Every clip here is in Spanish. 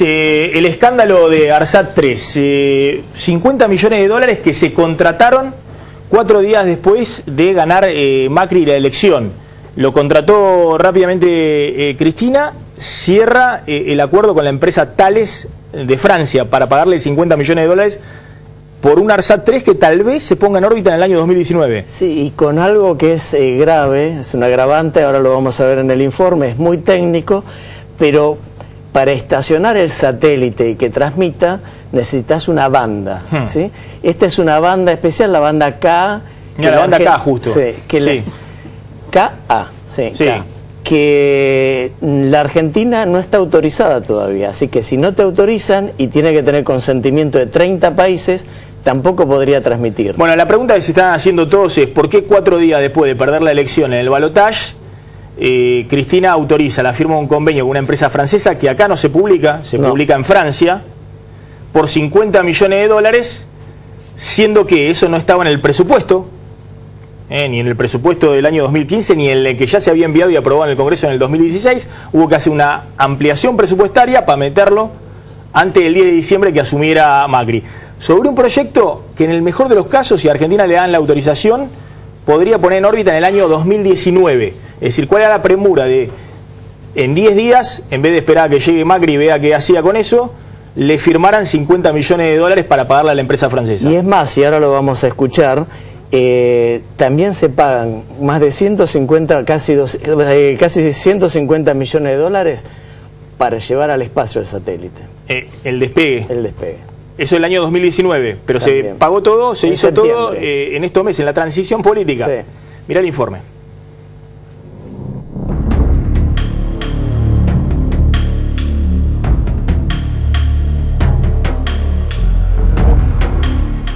el escándalo de ARSAT 3, 50 millones de dólares que se contrataron cuatro días después de ganar eh, Macri la elección. Lo contrató rápidamente eh, Cristina, cierra eh, el acuerdo con la empresa Thales de Francia para pagarle 50 millones de dólares por un ARSAT 3 que tal vez se ponga en órbita en el año 2019. Sí, y con algo que es grave, es un agravante, ahora lo vamos a ver en el informe, es muy técnico, pero para estacionar el satélite y que transmita, necesitas una banda. Hmm. ¿sí? Esta es una banda especial, la banda K. Que la, banda K, justo. Sí, que KA, sí, que la Argentina no está autorizada todavía, así que si no te autorizan y tiene que tener consentimiento de 30 países, tampoco podría transmitir. Bueno, la pregunta que se están haciendo todos es, ¿por qué cuatro días después de perder la elección en el balotaje eh, Cristina autoriza la firma de un convenio con una empresa francesa que acá no se publica, se publica en Francia, por 50 millones de dólares, siendo que eso no estaba en el presupuesto, eh, ni en el presupuesto del año 2015, ni en el que ya se había enviado y aprobado en el Congreso en el 2016. Hubo que hacer una ampliación presupuestaria para meterlo antes del 10 de diciembre que asumiera Macri. Sobre un proyecto que en el mejor de los casos, si a Argentina le dan la autorización, podría poner en órbita en el año 2019. Es decir, ¿cuál era la premura de en 10 días, en vez de esperar a que llegue Macri y vea qué hacía con eso, le firmaran 50 millones de dólares para pagarle a la empresa francesa? Y es más, y ahora lo vamos a escuchar, eh, también se pagan más de 150, casi, eh, casi 150 millones de dólares para llevar al espacio el satélite. Eh, el despegue. El despegue. Eso el año 2019, pero se pagó todo, se hizo todo eh, en estos meses, en la transición política. Sí. Mirá el informe.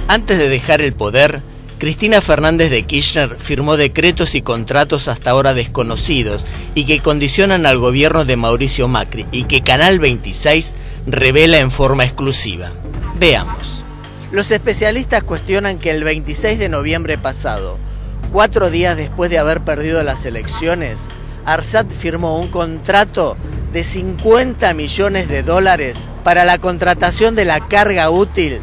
Antes de dejar el poder, Cristina Fernández de Kirchner firmó decretos y contratos hasta ahora desconocidos y que condicionan al gobierno de Mauricio Macri y que Canal 26 revela en forma exclusiva. Veamos. Los especialistas cuestionan que el 26 de noviembre pasado, cuatro días después de haber perdido las elecciones, Arsat firmó un contrato de 50 millones de dólares para la contratación de la carga útil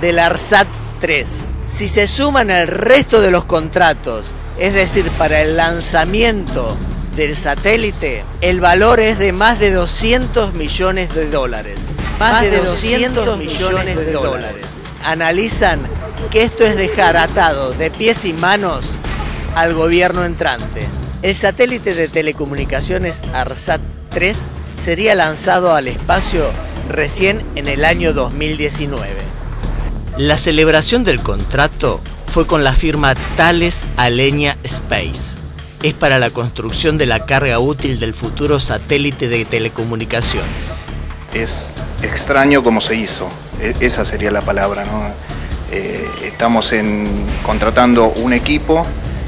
del ARSAT 3. Si se suman el resto de los contratos, es decir, para el lanzamiento del satélite, el valor es de más de 200 millones de dólares más de 200 millones de dólares. Analizan que esto es dejar atado de pies y manos al gobierno entrante. El satélite de telecomunicaciones ARSAT 3 sería lanzado al espacio recién en el año 2019. La celebración del contrato fue con la firma Thales Alenia Space. Es para la construcción de la carga útil del futuro satélite de telecomunicaciones es extraño como se hizo, e, esa sería la palabra. Eh, estamos en, contratando un equipo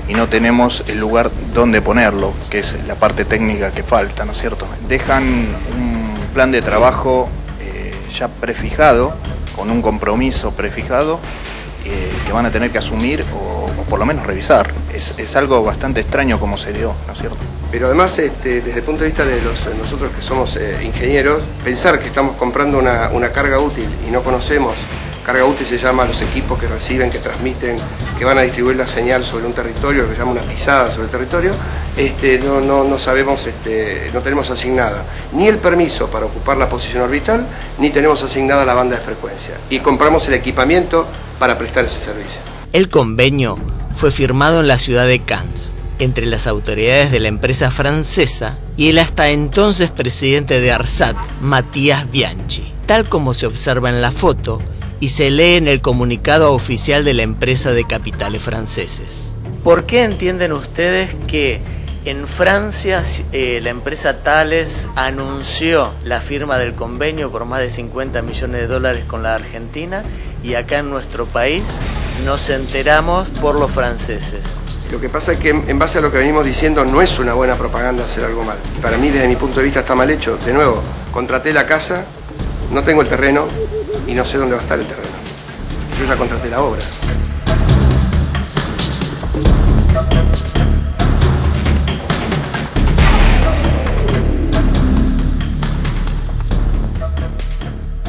y no tenemos el lugar donde ponerlo, que es la parte técnica que falta, ¿no es cierto? Dejan un plan de trabajo eh, ya prefijado, con un compromiso prefijado, eh, que van a tener que asumir o, por lo menos revisar. Es, es algo bastante extraño como se dio, ¿no es cierto? Pero además, este, desde el punto de vista de los, nosotros que somos eh, ingenieros, pensar que estamos comprando una, carga útil y no conocemos, carga útil se llama a los equipos que reciben, que transmiten, que van a distribuir la señal sobre un territorio, lo que se llama una pisada sobre el territorio, este, no, no, sabemos, este, no tenemos asignada ni el permiso para ocupar la posición orbital, ni tenemos asignada la banda de frecuencia. Y compramos el equipamiento para prestar ese servicio. El convenio fue firmado en la ciudad de Cannes entre las autoridades de la empresa francesa y el hasta entonces presidente de ARSAT, Matías Bianchi, tal como se observa en la foto y se lee en el comunicado oficial de la empresa de capitales franceses. ¿Por qué entienden ustedes que en Francia eh, la empresa Thales anunció la firma del convenio por más de 50 millones de dólares con la Argentina y acá en nuestro país nos enteramos por los franceses? Lo que pasa es que en base a lo que venimos diciendo no es una buena propaganda hacer algo mal. Para mí desde mi punto de vista está mal hecho. De nuevo, contraté la casa, no tengo el terreno y no sé dónde va a estar el terreno. Yo ya contraté la obra.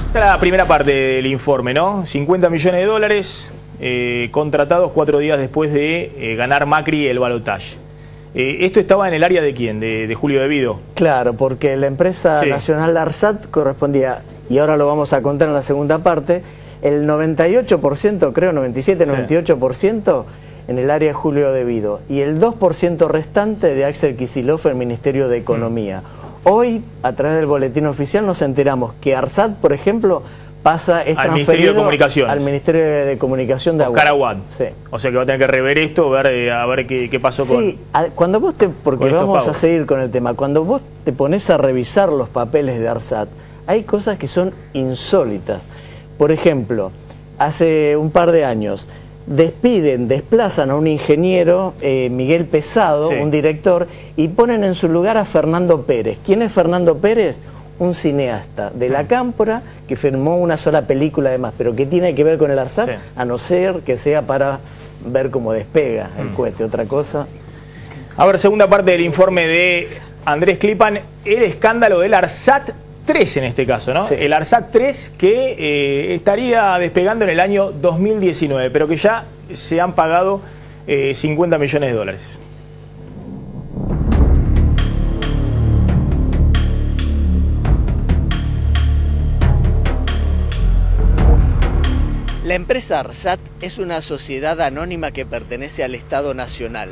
Esta es la primera parte del informe, ¿no? 50 millones de dólares eh, contratados cuatro días después de eh, ganar Macri el balotaje. Eh, ¿Esto estaba en el área de quién? ¿De, de Julio Devido? Claro, porque la empresa Sí. nacional ARSAT correspondía, y ahora lo vamos a contar en la segunda parte, el 98%, creo, 97, 98% en el área de Julio Devido y el 2% restante de Axel Kicillof, el Ministerio de Economía. Hoy, a través del boletín oficial, nos enteramos que ARSAT, por ejemplo, pasa, es Al Ministerio de Comunicaciones. al Ministerio de Comunicación de Oscar Aguad. Sí. O sea que va a tener que rever esto, ver, eh, a ver qué, qué pasó Sí, a- cuando vos te, porque con vamos a seguir con el tema, cuando vos te pones a revisar los papeles de ARSAT, hay cosas que son insólitas. Por ejemplo, hace un par de años despiden, desplazan a un ingeniero, eh, Miguel Pesado, Sí. un director, y ponen en su lugar a Fernando Pérez. ¿Quién es Fernando Pérez? Un cineasta de Mm. la Cámpora que firmó una sola película además, pero que tiene que ver con el ARSAT, Sí. a no ser que sea para ver cómo despega el Mm. cohete. Otra cosa. A ver, segunda parte del informe de Andrés Clipan, el escándalo del ARSAT 3 en este caso, ¿no? Sí. El ARSAT 3 que eh, estaría despegando en el año 2019, pero que ya se han pagado eh, 50 millones de dólares. La empresa ARSAT es una sociedad anónima que pertenece al Estado Nacional.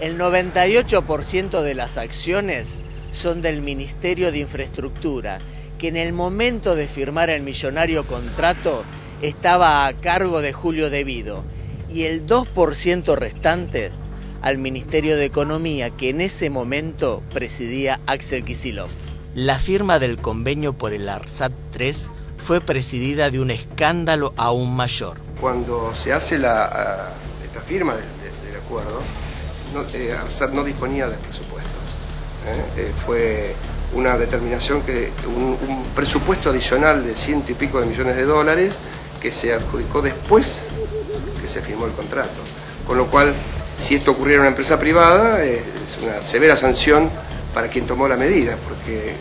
El 98% de las acciones son del Ministerio de Infraestructura, que en el momento de firmar el millonario contrato estaba a cargo de Julio Devido, y el 2% restante al Ministerio de Economía, que en ese momento presidía Axel Kicillof. La firma del convenio por el ARSAT 3 fue presidida de un escándalo aún mayor. Cuando se hace la, firma del, del- del acuerdo, no, eh, ARSAT no disponía de presupuesto. ¿eh? Eh, fue una determinación que un, un presupuesto adicional de ciento y pico de millones de dólares que se adjudicó después que se firmó el contrato. Con lo cual, si esto ocurriera en una empresa privada, eh, es una severa sanción para quien tomó la medida, porque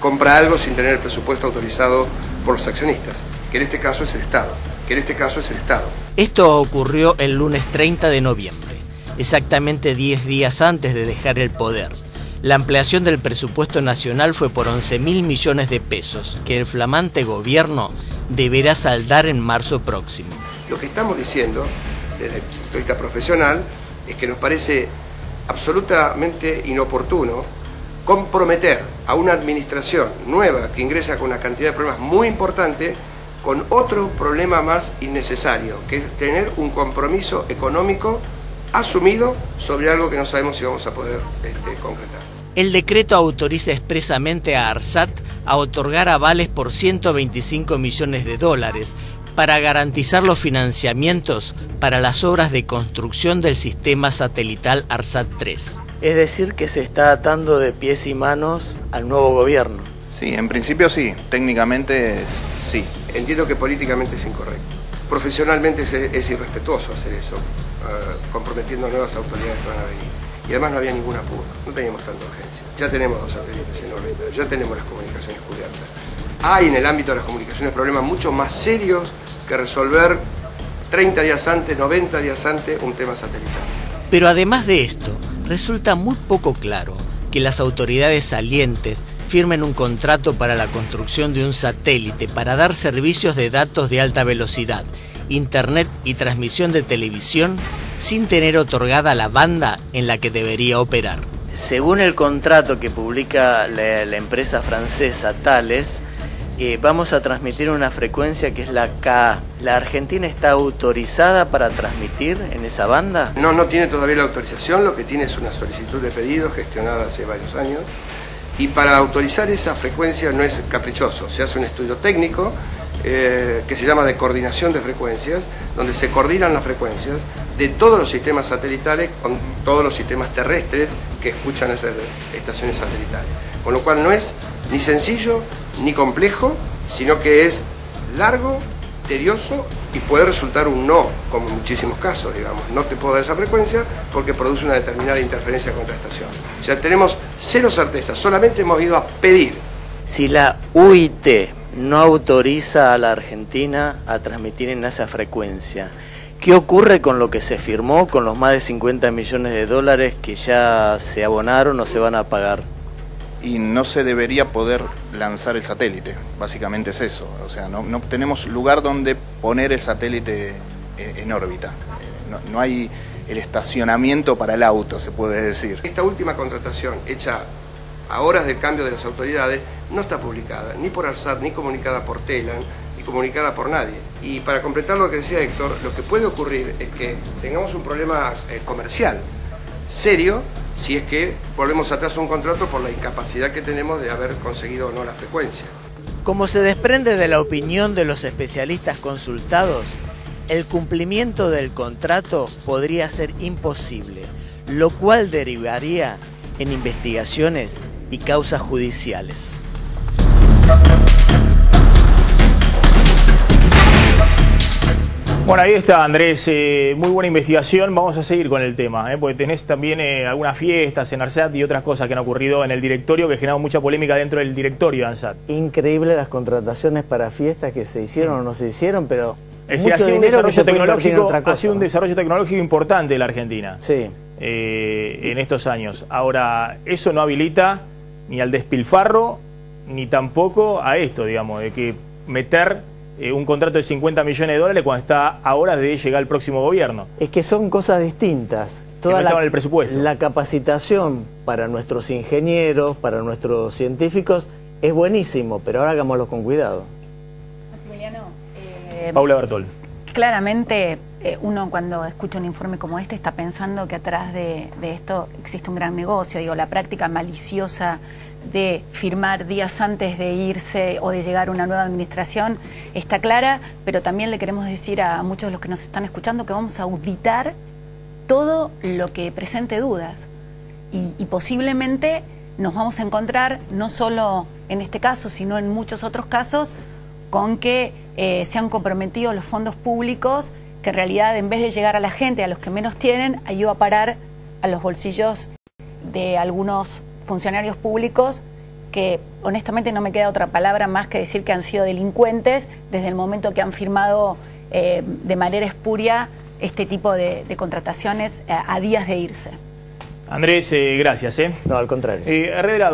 compra algo sin tener el presupuesto autorizado por los accionistas, que en este caso es el Estado, que en este caso es el Estado. Esto ocurrió el lunes 30 de noviembre, exactamente 10 días antes de dejar el poder. La ampliación del presupuesto nacional fue por 11 mil millones de pesos, que el flamante gobierno deberá saldar en marzo próximo. Lo que estamos diciendo, desde el punto de vista profesional, es que nos parece absolutamente inoportuno comprometer a una administración nueva que ingresa con una cantidad de problemas muy importante con otro problema más innecesario, que es tener un compromiso económico asumido sobre algo que no sabemos si vamos a poder este, concretar. El decreto autoriza expresamente a ARSAT a otorgar avales por 125 millones de dólares para garantizar los financiamientos para las obras de construcción del sistema satelital ARSAT 3. Es decir, que se está atando de pies y manos al nuevo gobierno. Sí, en principio sí, técnicamente es- sí. Entiendo que políticamente es incorrecto. Profesionalmente es, es irrespetuoso hacer eso, ah, comprometiendo a nuevas autoridades que van a venir. Y además no había ningún apuro, no teníamos tanta urgencia. Ya tenemos dos satélites en órbita, ya tenemos las comunicaciones cubiertas. Hay en el ámbito de las comunicaciones problemas mucho más serios que resolver 30 días antes, 90 días antes un tema satelital. Pero además de esto, resulta muy poco claro que las autoridades salientes firmen un contrato para la construcción de un satélite para dar servicios de datos de alta velocidad, internet y transmisión de televisión sin tener otorgada la banda en la que debería operar. Según el contrato que publica la, empresa francesa Thales, eh, vamos a transmitir una frecuencia que es la K. ¿La Argentina está autorizada para transmitir en esa banda? No, no tiene todavía la autorización, lo que tiene es una solicitud de pedido gestionada hace varios años. Y para autorizar esa frecuencia no es caprichoso, se hace un estudio técnico eh, que se llama de coordinación de frecuencias, donde se coordinan las frecuencias de todos los sistemas satelitales con todos los sistemas terrestres que escuchan esas estaciones satelitales. Con lo cual no es ni sencillo ni complejo, sino que es largo, tedioso y puede resultar un no, como en muchísimos casos, digamos. No te puedo dar esa frecuencia porque produce una determinada interferencia contra estación. O sea, tenemos cero certeza, solamente hemos ido a pedir. Si la UIT, no autoriza a la Argentina a transmitir en esa frecuencia. ¿Qué ocurre con lo que se firmó, con los más de 50 millones de dólares que ya se abonaron o se van a pagar? Y no se debería poder lanzar el satélite, básicamente es eso. O sea, no, tenemos lugar donde poner el satélite en, órbita. No, no hay el estacionamiento para el auto, se puede decir. Esta última contratación hecha a horas del cambio de las autoridades no está publicada, ni por ARSAT, ni comunicada por TELAN, ni comunicada por nadie. Y para completar lo que decía Héctor, lo que puede ocurrir es que tengamos un problema eh, comercial serio si es que volvemos atrás un contrato por la incapacidad que tenemos de haber conseguido o no la frecuencia. Como se desprende de la opinión de los especialistas consultados, el cumplimiento del contrato podría ser imposible, lo cual derivaría en investigaciones y causas judiciales. Bueno, ahí está Andrés, eh, muy buena investigación, vamos a seguir con el tema, eh, porque tenés también eh, algunas fiestas en ARSAT y otras cosas que han ocurrido en el directorio que generado mucha polémica dentro del directorio de ARSAT. Increíble las contrataciones para fiestas que se hicieron o no se hicieron, pero es mucho ha sido un desarrollo tecnológico, ha sido un desarrollo tecnológico importante en la Argentina. Sí. Eh, en estos años. Ahora, eso no habilita ni al despilfarro, ni tampoco a esto, digamos, de que meter eh, un contrato de 50 millones de dólares cuando está a horas de llegar el próximo gobierno. Es que son cosas distintas. Toda la, el presupuesto. la capacitación para nuestros ingenieros, para nuestros científicos, es buenísimo, pero ahora hagámoslo con cuidado. Maximiliano. Eh, Paula Bertol. Claramente eh, uno cuando escucha un informe como este está pensando que atrás de, esto existe un gran negocio, digo, la práctica maliciosa de firmar días antes de irse o de llegar una nueva administración está clara, pero también le queremos decir a muchos de los que nos están escuchando que vamos a auditar todo lo que presente dudas. Y, posiblemente nos vamos a encontrar no solo en este caso, sino en muchos otros casos con que eh, se han comprometido los fondos públicos que en realidad en vez de llegar a la gente, a los que menos tienen, ayuda a parar a los bolsillos de algunos funcionarios públicos que honestamente no me queda otra palabra más que decir que han sido delincuentes desde el momento que han firmado eh, de manera espuria este tipo de, contrataciones eh, a días de irse. Andrés, gracias. No, al contrario. revelado.